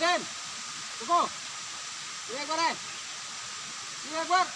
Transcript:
trên. Cô cô đi qua đây. Đi qua.